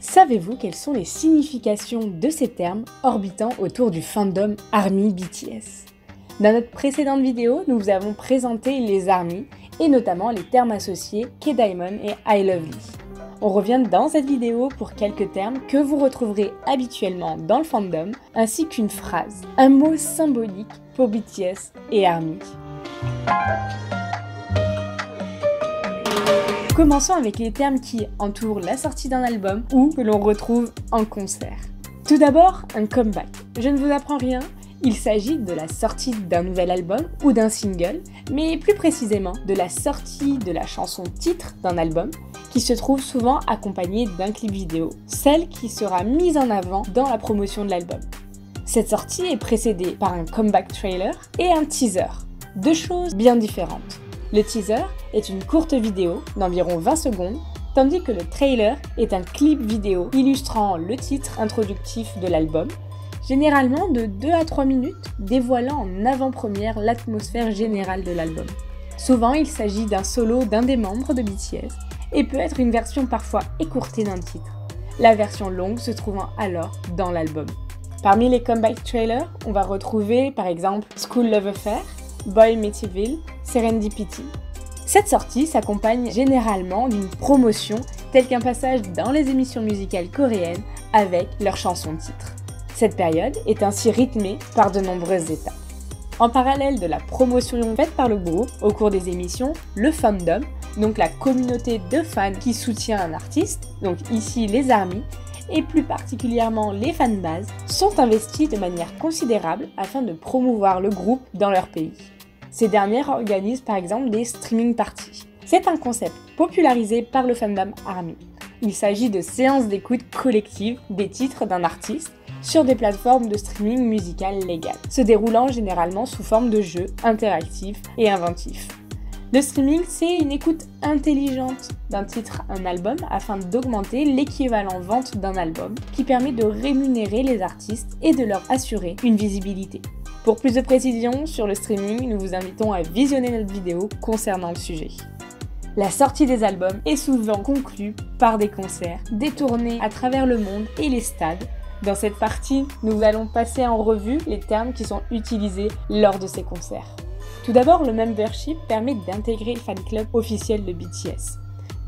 Savez-vous quelles sont les significations de ces termes orbitant autour du fandom ARMY BTS Dans notre précédente vidéo, nous vous avons présenté les ARMY et notamment les termes associés K-Diamond et I Lovely. On revient dans cette vidéo pour quelques termes que vous retrouverez habituellement dans le fandom, ainsi qu'une phrase, un mot symbolique pour BTS et ARMY. Commençons avec les termes qui entourent la sortie d'un album ou que l'on retrouve en concert. Tout d'abord, un comeback. Je ne vous apprends rien, il s'agit de la sortie d'un nouvel album ou d'un single, mais plus précisément de la sortie de la chanson titre d'un album qui se trouve souvent accompagnée d'un clip vidéo, celle qui sera mise en avant dans la promotion de l'album. Cette sortie est précédée par un comeback trailer et un teaser, deux choses bien différentes. Le teaser est une courte vidéo d'environ 20 secondes, tandis que le trailer est un clip vidéo illustrant le titre introductif de l'album, généralement de 2 à 3 minutes, dévoilant en avant-première l'atmosphère générale de l'album. Souvent, il s'agit d'un solo d'un des membres de BTS et peut être une version parfois écourtée d'un titre, la version longue se trouvant alors dans l'album. Parmi les comeback trailers, on va retrouver par exemple School Love Affair, Boy Metyville, Cette sortie s'accompagne généralement d'une promotion telle qu'un passage dans les émissions musicales coréennes avec leur chanson titre. Cette période est ainsi rythmée par de nombreuses étapes. En parallèle de la promotion faite par le groupe au cours des émissions, le fandom, donc la communauté de fans qui soutient un artiste, donc ici les armies, et plus particulièrement les fanbases, sont investis de manière considérable afin de promouvoir le groupe dans leur pays. Ces dernières organisent par exemple des streaming parties. C'est un concept popularisé par le fandom ARMY. Il s'agit de séances d'écoute collective des titres d'un artiste sur des plateformes de streaming musical légales, se déroulant généralement sous forme de jeux interactifs et inventifs. Le streaming, c'est une écoute intelligente d'un titre, un album, afin d'augmenter l'équivalent vente d'un album, qui permet de rémunérer les artistes et de leur assurer une visibilité. Pour plus de précisions sur le streaming, nous vous invitons à visionner notre vidéo concernant le sujet. La sortie des albums est souvent conclue par des concerts, des tournées à travers le monde et les stades. Dans cette partie, nous allons passer en revue les termes qui sont utilisés lors de ces concerts. Tout d'abord, le membership permet d'intégrer le fan club officiel de BTS.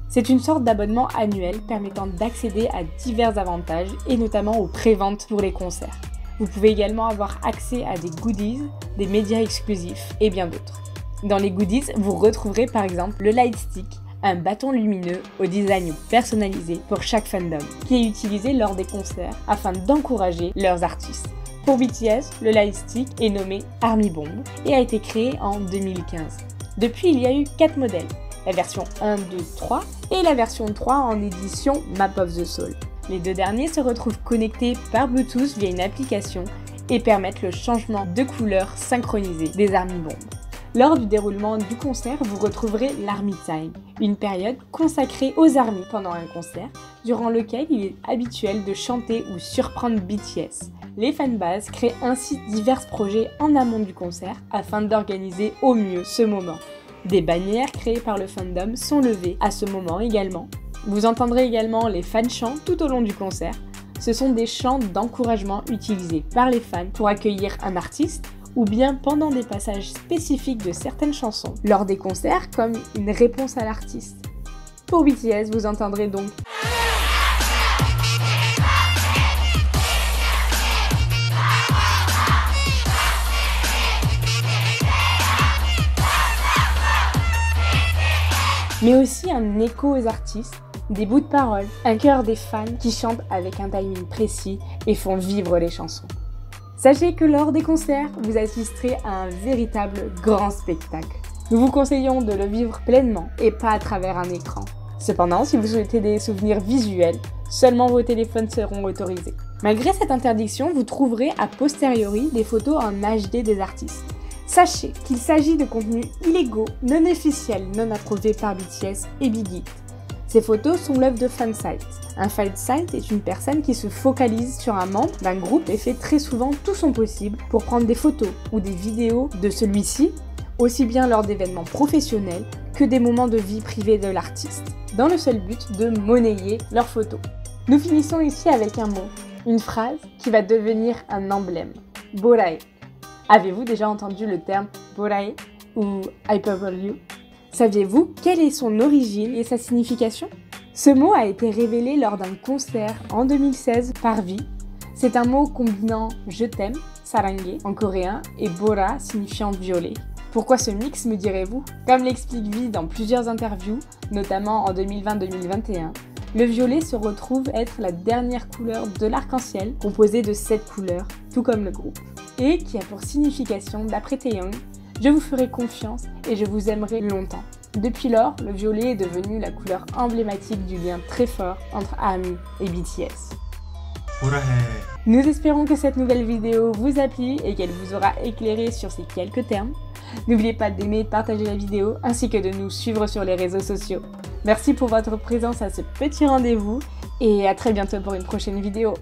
C'est une sorte d'abonnement annuel permettant d'accéder à divers avantages et notamment aux préventes pour les concerts. Vous pouvez également avoir accès à des goodies, des médias exclusifs et bien d'autres. Dans les goodies, vous retrouverez par exemple le Lightstick, un bâton lumineux au design personnalisé pour chaque fandom, qui est utilisé lors des concerts afin d'encourager leurs artistes. Pour BTS, le Lightstick est nommé Army Bomb et a été créé en 2015. Depuis, il y a eu 4 modèles, la version 1, 2, 3 et la version 3 en édition Map of the Soul. Les deux derniers se retrouvent connectés par Bluetooth via une application et permettent le changement de couleur synchronisé des Army Bombs. Lors du déroulement du concert, vous retrouverez l'Army Time, une période consacrée aux armées pendant un concert, durant lequel il est habituel de chanter ou surprendre BTS. Les fanbases créent ainsi divers projets en amont du concert afin d'organiser au mieux ce moment. Des bannières créées par le fandom sont levées à ce moment également. Vous entendrez également les fans chants tout au long du concert. Ce sont des chants d'encouragement utilisés par les fans pour accueillir un artiste ou bien pendant des passages spécifiques de certaines chansons lors des concerts comme une réponse à l'artiste. Pour BTS, vous entendrez donc mais aussi un écho aux artistes, des bouts de paroles, un cœur des fans qui chantent avec un timing précis et font vivre les chansons. Sachez que lors des concerts, vous assisterez à un véritable grand spectacle. Nous vous conseillons de le vivre pleinement et pas à travers un écran. Cependant, si vous souhaitez des souvenirs visuels, seulement vos téléphones seront autorisés. Malgré cette interdiction, vous trouverez a posteriori des photos en HD des artistes. Sachez qu'il s'agit de contenus illégaux, non officiels, non approuvés par BTS et Big Hit. Ces photos sont l'œuvre de fansite. Un fansite est une personne qui se focalise sur un membre d'un groupe et fait très souvent tout son possible pour prendre des photos ou des vidéos de celui-ci, aussi bien lors d'événements professionnels que des moments de vie privée de l'artiste, dans le seul but de monnayer leurs photos. Nous finissons ici avec un mot, une phrase qui va devenir un emblème. Borae. Avez-vous déjà entendu le terme Borae ou Hyperbole Saviez-vous quelle est son origine et sa signification? Ce mot a été révélé lors d'un concert en 2016 par Vi. C'est un mot combinant je t'aime, sarangue en coréen, et bora signifiant violet. Pourquoi ce mix, me direz-vous? Comme l'explique Vi dans plusieurs interviews, notamment en 2020-2021, le violet se retrouve être la dernière couleur de l'arc-en-ciel, composée de sept couleurs, tout comme le groupe, et qui a pour signification, d'après Taeyong, je vous ferai confiance et je vous aimerai longtemps. Depuis lors, le violet est devenu la couleur emblématique du lien très fort entre ARMY et BTS. Nous espérons que cette nouvelle vidéo vous a plu et qu'elle vous aura éclairé sur ces quelques termes. N'oubliez pas d'aimer et de partager la vidéo ainsi que de nous suivre sur les réseaux sociaux. Merci pour votre présence à ce petit rendez-vous et à très bientôt pour une prochaine vidéo.